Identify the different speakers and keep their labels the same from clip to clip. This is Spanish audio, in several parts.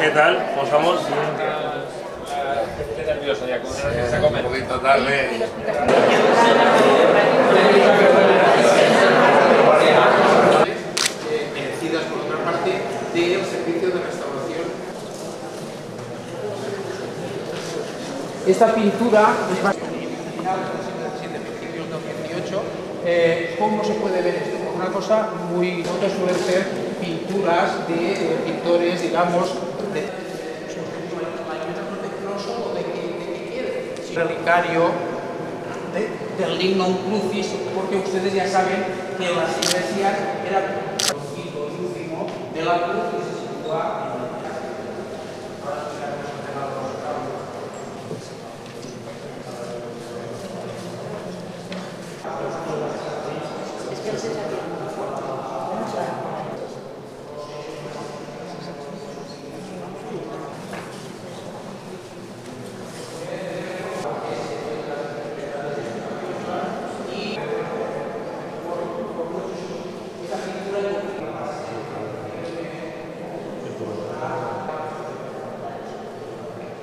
Speaker 1: ¿Qué tal? ¿Cómo estamos?
Speaker 2: Estoy nervioso ya, como no nos a comer.
Speaker 1: Un poquito tarde.
Speaker 2: Merecidas por otra parte del servicio de restauración. Esta pintura es más final del 2017, principios del 2018. Eh, ¿Cómo se puede ver esto? Una cosa muy... No suelen ser pinturas de pintores, digamos, de, que, que relicario de, del Lignum Crucis, porque ustedes ya saben que las iglesias eran el último de la cruz que se sitúa en el Ahora explicaremos el tema de los tramos.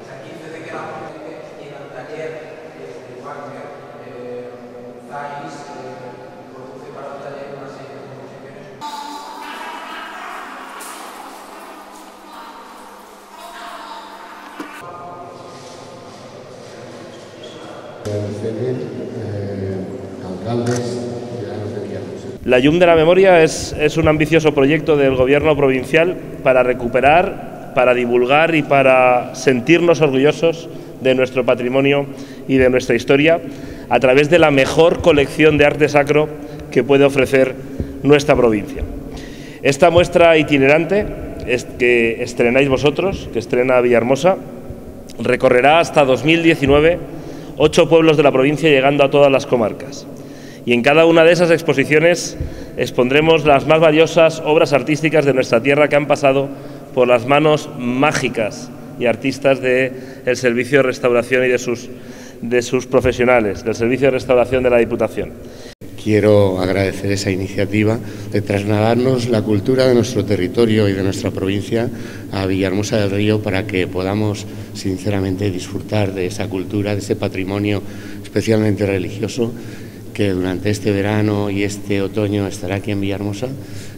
Speaker 2: Aquí desde que la y en el taller de Wagner, eh, Eh, produce para una serie de.
Speaker 1: La YUM de la Memoria es, es un ambicioso proyecto del Gobierno provincial para recuperar, para divulgar y para sentirnos orgullosos de nuestro patrimonio y de nuestra historia a través de la mejor colección de arte sacro que puede ofrecer nuestra provincia. Esta muestra itinerante que estrenáis vosotros, que estrena Villahermosa, recorrerá hasta 2019 ocho pueblos de la provincia llegando a todas las comarcas. Y en cada una de esas exposiciones expondremos las más valiosas obras artísticas de nuestra tierra que han pasado por las manos mágicas y artistas del Servicio de Restauración y de sus, de sus profesionales, del Servicio de Restauración de la Diputación.
Speaker 3: Quiero agradecer esa iniciativa de trasladarnos la cultura de nuestro territorio y de nuestra provincia a Villahermosa del Río para que podamos sinceramente disfrutar de esa cultura, de ese patrimonio especialmente religioso que durante este verano y este otoño estará aquí en Villahermosa,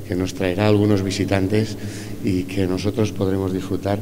Speaker 3: que nos traerá algunos visitantes y que nosotros podremos disfrutar